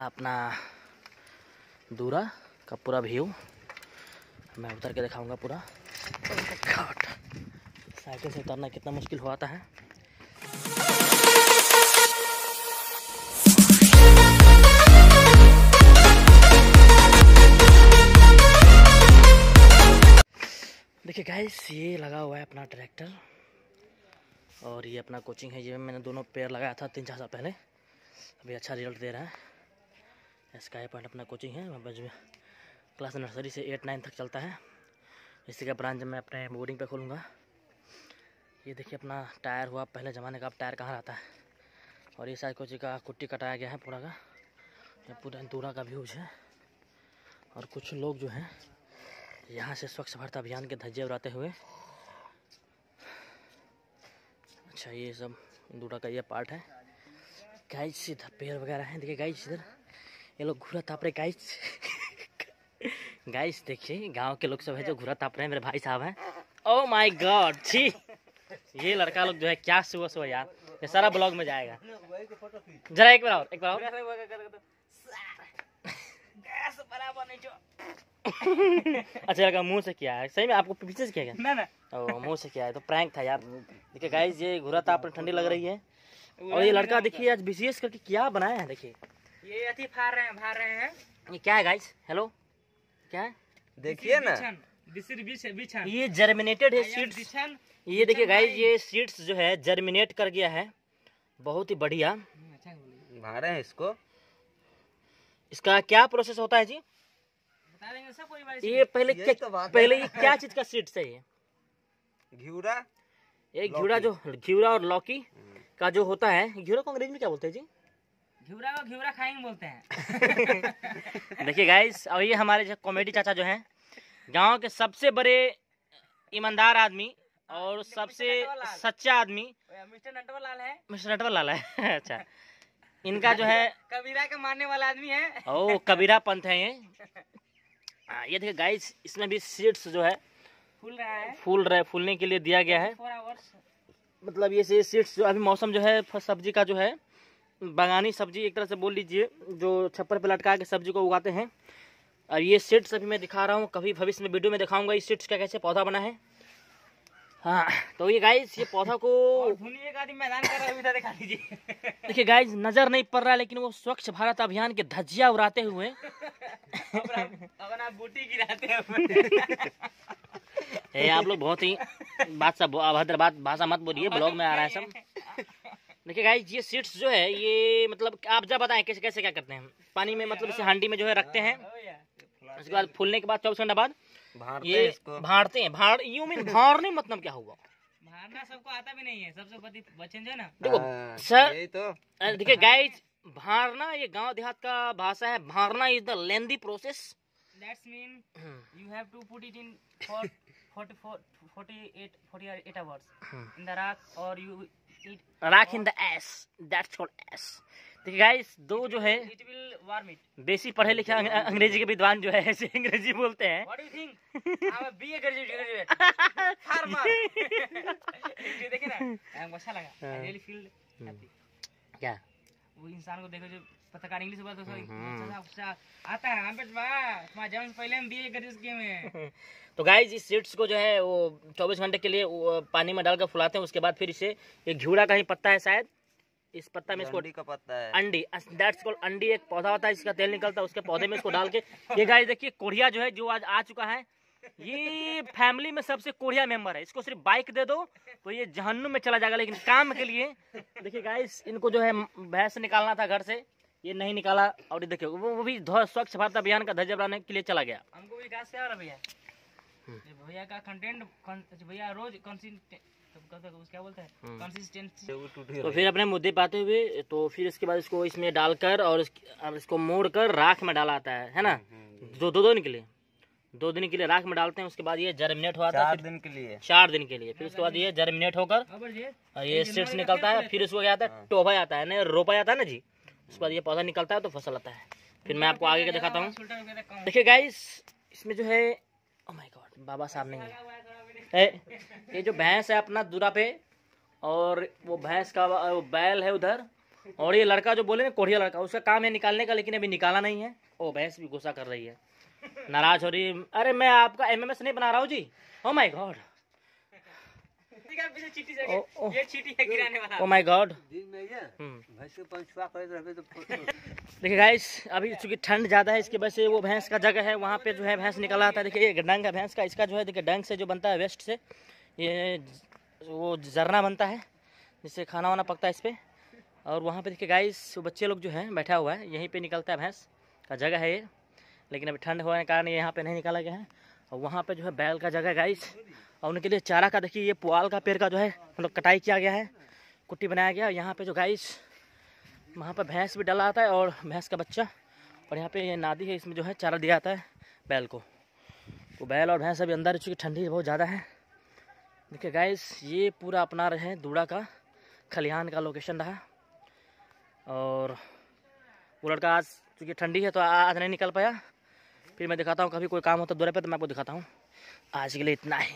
अपना दूरा का पूरा व्यू मैं उतर के दिखाऊँगा पूरा। साइकिल से उतरना कितना मुश्किल हुआ है। देखिए गाइस ये लगा हुआ है अपना ट्रैक्टर और ये अपना कोचिंग है। ये मैंने दोनों पेड़ लगाया था तीन चार साल पहले। अभी अच्छा रिज़ल्ट दे रहा है। स्काई पॉइंट अपना कोचिंग है, वहाँ पर जो क्लास नर्सरी से एट नाइन तक चलता है। इसी का ब्रांच मैं अपने बोर्डिंग पे खोलूँगा। ये देखिए अपना टायर हुआ, पहले ज़माने का अब टायर कहाँ रहता है। और ये साइड कोचिंग का कुट्टी कटाया गया है पूरा का। ये पूरा दूरा का व्यूज़ है। और कुछ लोग जो हैं, यहाँ से स्वच्छ भारत अभियान के धज्जे उड़ाते हुए। अच्छा ये सब दूरा का ये पार्ट है। गाइस इधर पेड़ वगैरह हैं। देखिए गाइस इधर। ये लोग घूरा ताप रहे गाइस गाइस देखिए गाँव के लोग सब है जो घूरा ताप रहे हैं मेरे भाई साहब हैं। ओ माय गॉड छी। ये लड़का लोग जो है क्या सुबह सुबह यार। ये सारा ब्लॉग में जाएगा। जरा एक बार और एक बार और। अच्छा लगा मुँह से किया है। सही में आपको पीछे से किया गया ना ना ओ मुँह से किया है तो प्रैंक था यार। देखिए गाइस ये घुरा आपने ठंडी लग रही है। और ये लड़का देखिए आज विशेष करके क्या बनाया है देखिए। ये अति फाड़ रहे हैं फाड़ रहे हैं। ये क्या है गाइस हेलो क्या है? देखिए ना। बिछन ये जर्मिनेटेड है सीड्स ये देखिए गाइस ये सीड्स जो है जर्मिनेट कर गया है। बहुत ही बढ़िया। अच्छा बोलिए। मारे हैं इसको। इसका क्या प्रोसेस होता है जी? बता देंगे सब कोई बात ये पहले यही क्या तो पहले ये क्या चीज़ का सीड्स है ये? घिउरा। ये घिवड़ा जो घिवड़ा और लौकी का जो होता है घिवड़ा को अंग्रेज़ी में क्या बोलते हैं जी? घिवरा को घिवरा खाएँगे बोलते हैं। देखिए गाइस और ये हमारे जो कॉमेडी चाचा जो हैं गाँव के सबसे बड़े ईमानदार आदमी और सबसे सच्चा आदमी। मिस्टर नटवर लाल है। मिस्टर नटवर लाल है अच्छा। इनका जो है कबीरा का मानने वाला आदमी है। ओ कबीरा पंथ है ये। हाँ, ये देखिए गाइस इसमें भी सीड्स जो है फूल रहा है। फूल रहे फूलने के लिए दिया गया है। मतलब ये सीड्स जो अभी मौसम जो है सब्ज़ी का जो है बागानी सब्ज़ी एक तरह से बोल लीजिए जो छप्पर पे लटका के सब्ज़ी को उगाते हैं। और ये सीड्स अभी मैं दिखा रहा हूँ कभी भविष्य में वीडियो में दिखाऊँगा इस सीड्स का कैसे पौधा बना है। हाँ तो ये गाइस ये पौधा को मैदान कर रहा है दिखा दीजिए। देखिए गाइस नज़र नहीं पड़ रहा है लेकिन वो स्वच्छ भारत अभियान के धज्जिया उड़ाते हुए आप लोग बहुत ही बात सब अभद्र बात भाषा मत बोलिए ब्लॉग में आ रहा है सब। देखिए गाइस ये सीड्स जो है ये मतलब आप जब बताएँ कैसे कैसे क्या करते हैं? पानी में मतलब इसे हांडी में जो है रखते हैं। उसके बाद फूलने के बाद चौबीस घंटे बाद ये भाड़ते हैं। भाड़ यू मीन भाड़ने मतलब क्या हुआ? मारना सबको आता भी नहीं है सबसे बड़ी बच्चन जो ना। देखो हाँ, सर यही तो। देखिए गाइस भारना ये गाँव देहात का भाषा है। भारना is the lengthy process that's mean you have to put it in for 44 48 48 hours in the rack or you राख in the ash that's called ash देखिए गाइस दो जो है बेसी पढ़े लिखे अंग्रेज़ी के विद्वान जो है ऐसे अंग्रेज़ी बोलते हैं। क्या? वो इंसान को देखो जो पत्रकार इंग्लिश बोलता है अच्छा आता है हम जन्म पहले हम बीए ग्रेजुएट किए हैं। तो गाइस इस सीड्स को जो है वो 24 घंटे के लिए पानी में डालकर फुलाते हैं उसके बाद फिर इसे ये घिउड़ा का ही पत्ता है शायद। इस पत्ता में इसको अंडी का पत्ता है। अंडी दैट्स कॉल्ड अंडी एक पौधा होता है इसका तेल निकलता है उसके पौधे में इसको डाल के ये गाइस देखिए कोढ़िया जो है जो आज आ चुका है ये फैमिली में सबसे कोढ़िया मेंबर है। इसको सिर्फ़ बाइक दे दो तो ये जहन्नुम में चला जाएगा लेकिन काम के लिए। देखिए गाइस इनको जो है भैंस निकालना था घर से। ये नहीं निकाला और ये देखिए वो वो भी स्वच्छ भारत अभियान का ध्वजा बनाने के लिए चला गया। हमको भी घास क्या हो रहा भैया। भैया का कंटेंट भैया रोज क्या बोलते हैं? कंसिस्टेंसी सेव टूटी तो फिर अपने मुद्दे पे आते हुए तो फिर इसके बाद इसको इसमें डालकर और अब इसको मोड़ कर राख में डाला आता है है ना? दो दो दिन के लिए। दो दिन के लिए राख में डालते हैं उसके बाद ये जर्मिनेट हुआ था चार दिन के लिए। चार दिन के लिए फिर उसके बाद ये जर्मिनेट होकर ये सीड्स निकलता है फिर उसको क्या आता है? टोभा आता है ना रोपा जाता है ना जी? उसके बाद ये पौधा निकलता है तो फ़सल आता है। फिर मैं आपको आगे का दिखाता हूँ। देखिए गाइस इसमें जो है ओ माय गॉड बाबा साहब नहीं है। ये जो भैंस है अपना दूरा पे और वो भैंस का वो बैल है उधर और ये लड़का जो बोले ना कोढ़िया लड़का उसका काम है निकालने का लेकिन अभी निकाला नहीं है। ओ भैंस भी गुस्सा कर रही है। नाराज़ हो रही है। अरे मैं आपका एमएमएस नहीं बना रहा हूँ जी। ओ माई गॉड पीछे चीटी ओ ओ। ये चीटी है गिराने वाला। ओ माय गॉड दिन में ये? हम्म। भैंस के रहते तो देखिए गाइस अभी चूँकि ठंड ज़्यादा है इसकी वजह से वो भैंस का जगह है वहाँ पे जो है भैंस निकल आता है। देखिए ये डंग है भैंस का इसका जो है देखिए डंग से जो बनता है वेस्ट से ये वो जरना बनता है जिससे खाना वाना पकता है इस पर और वहाँ पे देखिए गाइस वो बच्चे लोग जो है बैठा हुआ है यहीं पे निकलता है भैंस का जगह है ये। लेकिन अभी ठंड होने के कारण ये यहाँ पे नहीं निकाला गया है। और वहाँ पे जो है बैल का जगह गाइस और उनके लिए चारा का, देखिए, ये पुआल का पेड़ का जो है मतलब कटाई किया गया है, कुट्टी बनाया गया। यहाँ पे जो गाइस वहाँ पर भैंस भी डला आता है और भैंस का बच्चा। और यहाँ पे ये नादी है, इसमें जो है चारा दिया जाता है बैल को। तो बैल और भैंस अभी अंदर चूँकि ठंडी बहुत ज़्यादा है। देखिए गाइस ये पूरा अपना रहे हैं दूड़ा का, खलिहान का लोकेशन रहा। और वो लड़का आज, चूँकि ठंडी है तो आज नहीं निकल पाया। फिर मैं दिखाता हूँ, कभी कोई काम होता है दौरे पर तो मैं आपको दिखाता हूँ। आज के लिए इतना ही।